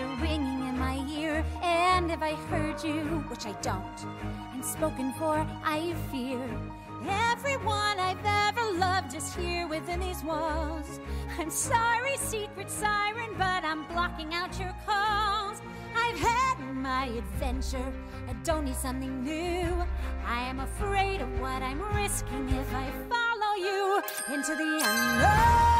A ringing in my ear. And if I heard you, which I don't, and spoken for, I fear. Everyone I've ever loved is here within these walls. I'm sorry, secret siren, but I'm blocking out your calls. I've had my adventure, I don't need something new. I am afraid of what I'm risking if I follow you into the unknown.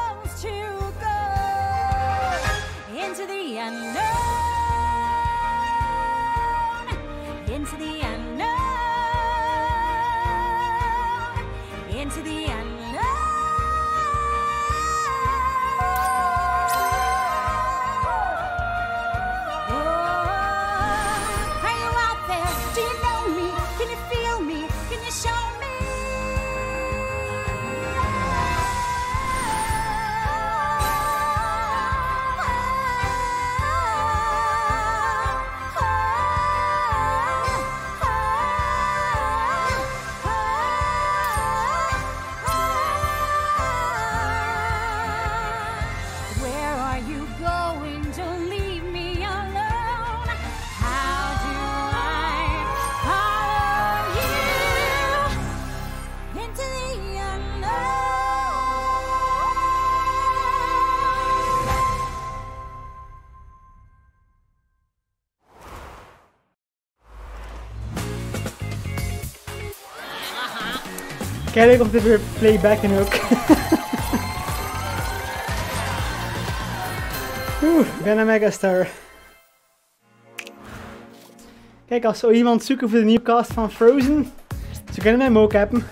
into the unknown, into the Kijk of dit weer playbacken ook. Oeh, ik ben een megastar. Kijk, als zo iemand zoeken voor de nieuwe cast van Frozen, ze kunnen mij hebben.